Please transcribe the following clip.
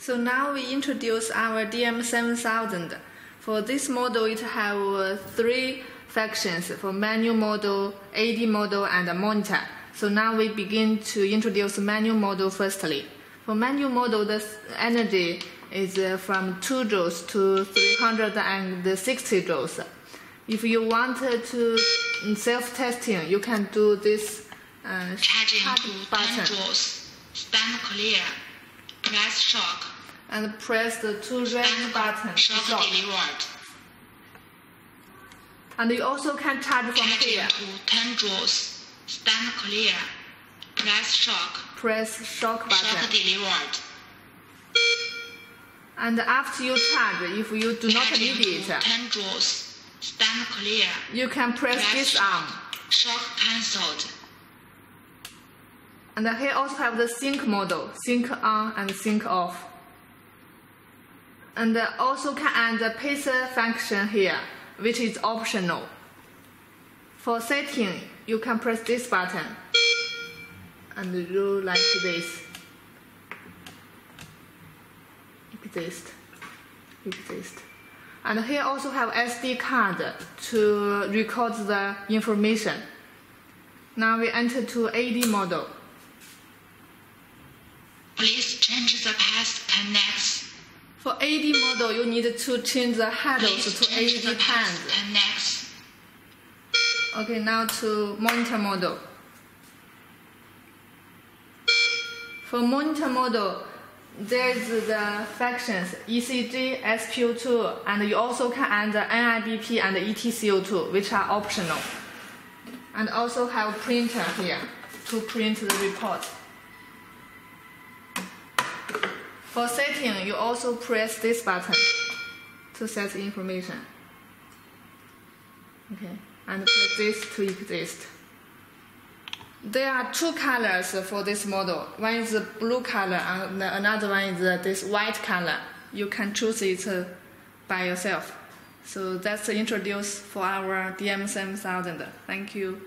So now we introduce our ADM7000. For this model, it have uh, three sections for manual model, AD model, and a monitor. So now we begin to introduce manual model firstly. For manual model, the energy is uh, from 2 joules to 360 joules. If you want to self-testing, you can do this uh, Charging to 10 button. Stand clear. Press shock. and press the two red Stand button to shock shock. delivered. And you also can charge from Charging here. to 10 joules. Stand clear. Press shock. Press shock Shock button. delivered. And after you charge, if you do not need it, 10 joules. Stand clear. you can press Press this shock. arm. Shock cancelled. And here also have the sync model, sync on and sync off. And also can add the pacer function here, which is optional. For setting, you can press this button and do like this. Exist. Exist. And here also have SD card to record the information. Now we enter to AD model. Please change the path connects. For AD model, you need to change the handles Please to change the AD connects. Okay, now to monitor model. For monitor model, there is the functions E ECG, SPO2, and you also can add the NIBP and ETCO2, which are optional. And also have printer here to print the report. For setting, you also press this button to set information. Okay, and press this to exist. There are two colors for this model. One is the blue color, and another one is this white color. You can choose it uh, by yourself. So that's introduced for our ADM7000. Thank you.